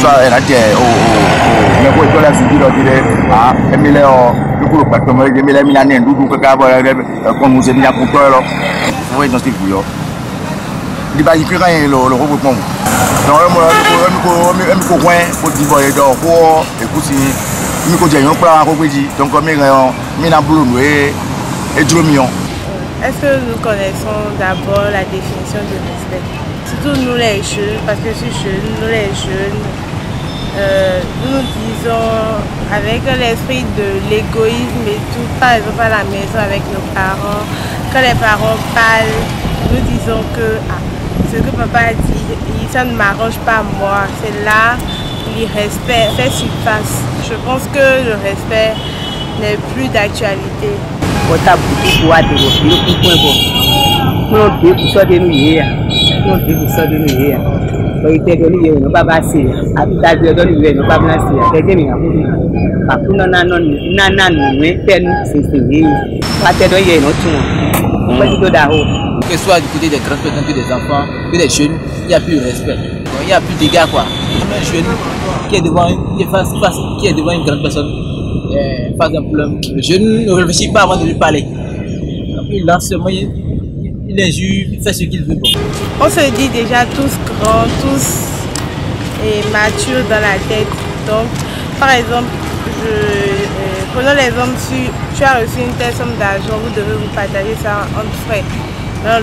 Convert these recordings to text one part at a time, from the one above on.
sa ena tɛ o o mɛ ko tɔ la si bi dɔ ti dɛ a emi lɛ ɔ dukuro kpakpɛ mɛ emi lɛ mi na nɛ dudu kaka bɔ ɛdɛ ɛkɔnu se mi na kutɔ yɛ lɔ fo ye nɔsi guyɔ diba yi fi ka yin lɔ lɔ ko gbɛkpɔn donc emi ko emi ko emi ko wɛn ko dibɔ ye dɔ ko ekusi mi ko jɛ yɔn kpla ko gbɛdzi donc mi ŋɛ mi na bulo nu ye edro mi. Est-ce que nous connaissons d'abord la définition de respect? Surtout nous les jeunes, parce que je suis jeune, nous les jeunes, euh, nous disons avec l'esprit de l'égoïsme et tout, par exemple à la maison avec nos parents, quand les parents parlent, nous disons que ah, ce que papa a dit, ça ne m'arrange pas moi. C'est là il respect fait surface. Je pense que le respect n'est plus d'actualité. Bọ́tà butuku wa dèrò ìlú kúnkún ẹ̀ bọ̀ kí wọ́n dé kù sọ́dẹ̀ nù yé ya kí wọ́n dé kù sọ́dẹ̀ nù yé ya lọ́yìn tẹ́gẹ́ ní yẹ̀wò nípa bá se ya àbí dájú ẹjọ́ ní ìwé nípa bá se ya tẹ́gẹ́ nìyà fún mi kàkú nánà nánà nùnú tẹ́nu sèse yé ya wọ́n atẹ́dọ̀ yẹ ìná tún wọn pẹ́ẹ́tì tó dáa o. Que ce soit du côté des grands personnes, que des enfants, que des jeunes, il n'y a plus de respect. Donc, il n'y a plus d'égards quoi. Un jeune qui est devant une, qui est face, face, qui est devant une grande personne, problème. Le jeune ne réfléchit pas avant de lui parler. Il lance seulement, il, injure, il fait ce qu'il veut. On se dit déjà tous grands, tous et matures dans la tête. Donc, par exemple, je, euh, prenons l'exemple, si tu as reçu une telle somme d'argent, vous devez vous partager ça entre frères.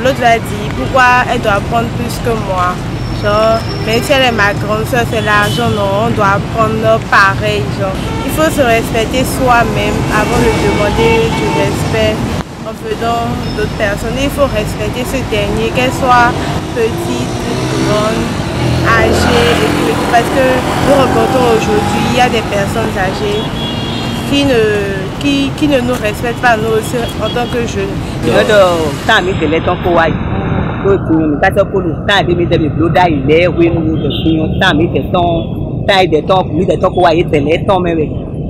L'autre va dire, pourquoi elle doit prendre plus que moi? Genre, même si elle est ma grande soeur, c'est l'argent, non, on doit prendre pareil. Faut se respecter soi-même avant de demander du respect en faisant d'autres personnes. Il faut respecter ce dernier, qu'elle soit petite, grande, âgée, et tout, parce que nous rencontrons aujourd'hui, il y a des personnes âgées qui ne, qui, qui ne nous respectent pas nous aussi en tant que jeunes.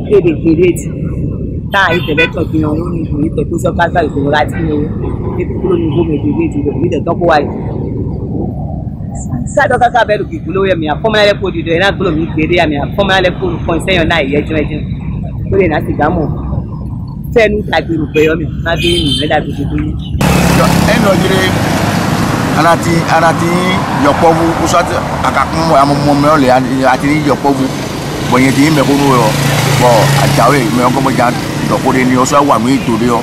Ìdẹ̀ tán mi tẹ̀ tán kó wa yìí tẹ̀lé tán mẹ́rẹ̀ kéde kéde ti táà yìí tẹ̀lé tán fi yan lórí ìlú tẹ̀ tó sọ kásá ìṣòro láti yan kéde kúrò ní gómìnà kéde ti lọ mi tẹ̀ tán kó wa yìí. sáàdọ̀ kásá bẹ́ẹ̀ lùkì kúló yẹ mi àfọ́mọ́lẹ́ kó di dọ̀ yẹn náà kúlò mi kéde yà mi àfọ́mọ́lẹ́ kó fọ́n sẹ́yìn náà ìyẹ́jọ́ ẹ̀jẹ̀ kó lè náà ti dámọ̀ fẹ́ẹ́nu tàbí rògbẹ́yọ́ mi má bí mi mẹ́ta tó ti kúrú. ɛnɔ dzre anati anati yɔkpɔvu kusati akakun amɔmɔmɛ ɔlɛ ati ni yɔkpɔvu bɔnyɛ ti mɛ ko nu yɔ bɔ adzawe mɛ ɔkɔ mɛ dza dɔkɔ de ni ɔsɔ awa nu eto de yɔ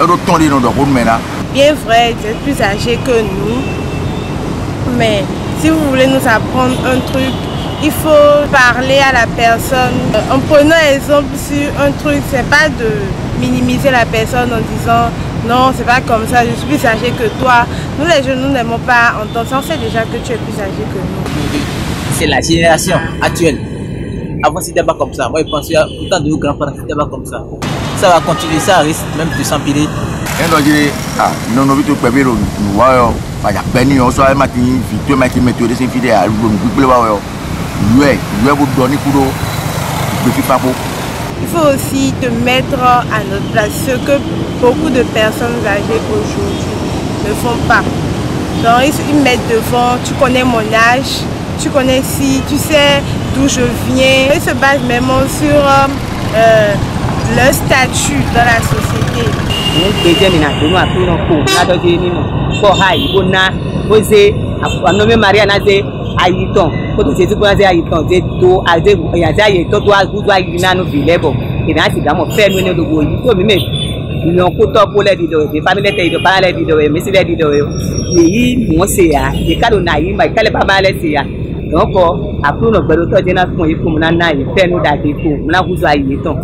ɛdɔ tɔn de nɔ dɔkɔ nu mɛ na. Bien vrai, vous êtes plus âgés que nous, mais si vous voulez nous apprendre un truc, il faut parler à la personne. En prenant exemple sur un truc, c'est pas de minimiser la personne en disant non, c'est pas comme ça, je suis plus âgé que toi. Nous les jeunes, nous n'aimons pas entendre ça. On sait déjà que tu es plus âgé que nous. C'est la génération actuelle. Avant, c'était pas comme ça. Moi, je pense qu'il y a autant de nos grands-parents, c'était pas comme ça. Ça va continuer, ça risque même de s'empirer. ɛnɔ dzre a nɔnɔvi to kpɛ bi do nuwa yɔ fadza kpɛ ni yɔ sɔ ɛma ti fi to ɛma ti de se fi de a do nu gbigble wa yɔ luɛ luɛ bo dɔ ni ku do gbe fifa ko. Il faut aussi te mettre à notre place, ce que beaucoup de personnes âgées aujourd'hui ne font pas. Ils, ils mettent devant, tu connais mon âge, tu connais si, tu sais d'où je viens. Ils se basent même sur euh, leur statut dans la société. ní gbèjẹ mi nà dunu àfihàn kò n'adọjọ nínú kọ ha ìbò ná ó ṣe donc àpúrò gbẹdọ tó jẹ náà fún yìí fún mi náà náà yìí fẹ́ẹ́ nu dàdé fún mi náà kúzọ ayé tán